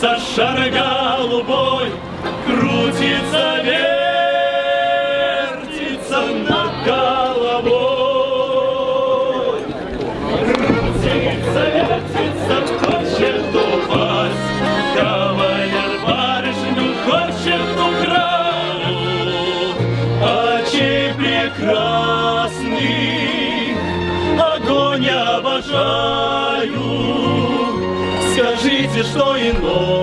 Со шара голубой крутится, вертится над головой. Крутится, вертится, хочет упасть, кавалер барышню хочет украсть. Очи прекрасны, огонь обожаю, скажите, что иное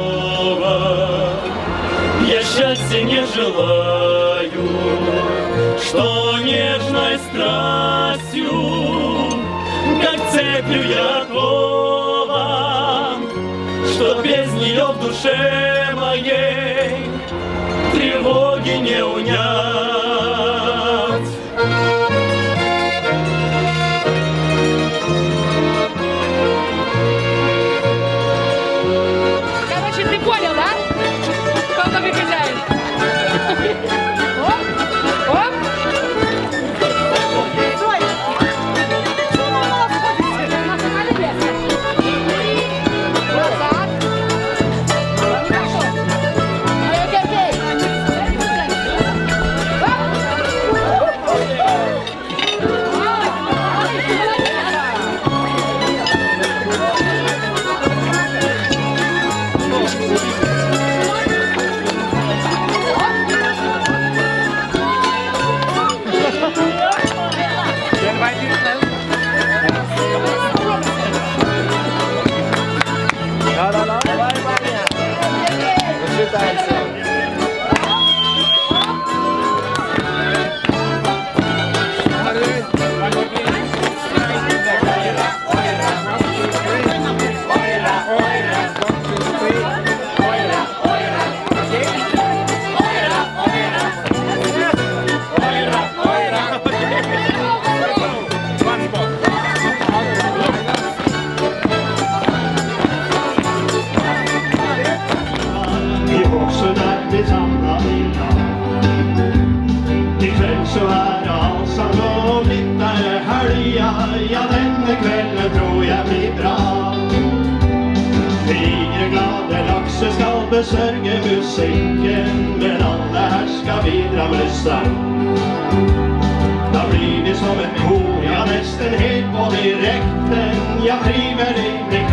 счастья не желаю, что нежной страстью, как цепью я кован, что без нее в душе моей тревоги не унять. sørge musikken, men alle her skal bidra med sang. Da blir vi som et kor, ja nesten helt på direkten, ja frivillig blir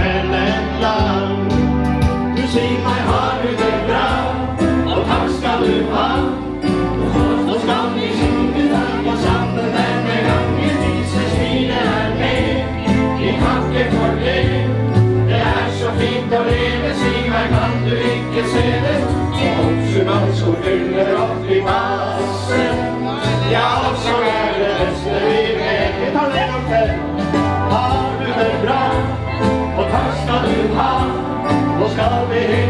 shall be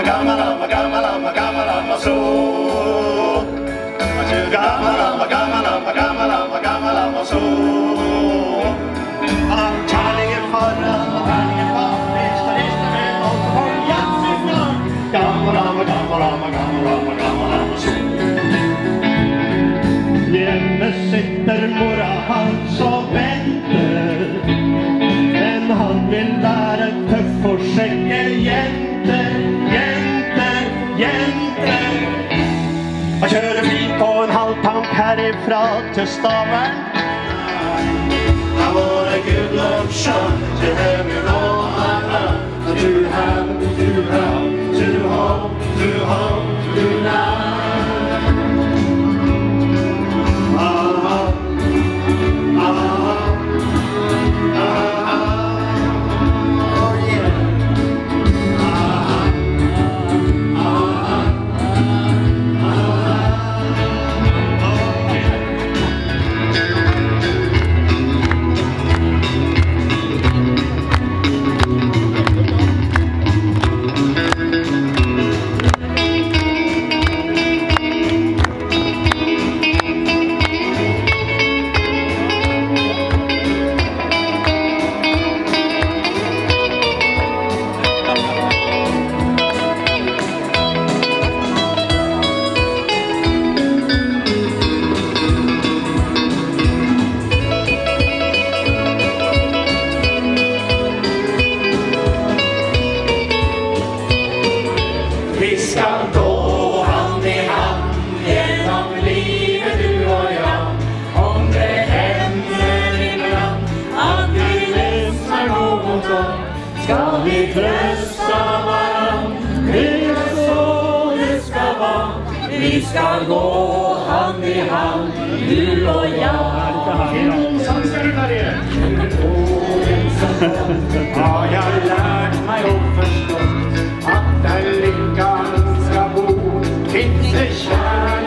Rama Gama Rama Gama Rama Gama Rama So Shiva Gama Rama Gama Rama Gama Rama Gama Rama So I'm chanting it for us Og kjører bil på en halv tank herifra til Stavern. I want a good love shot to have you all er love. To have, to du to home, to home, to trøsta Vi er så det skal være. Vi skal gå hand i hand, du og jeg. Sånn skal du, Har jeg lært meg å forstå at der lykken skal bo, fins det kjærlighet.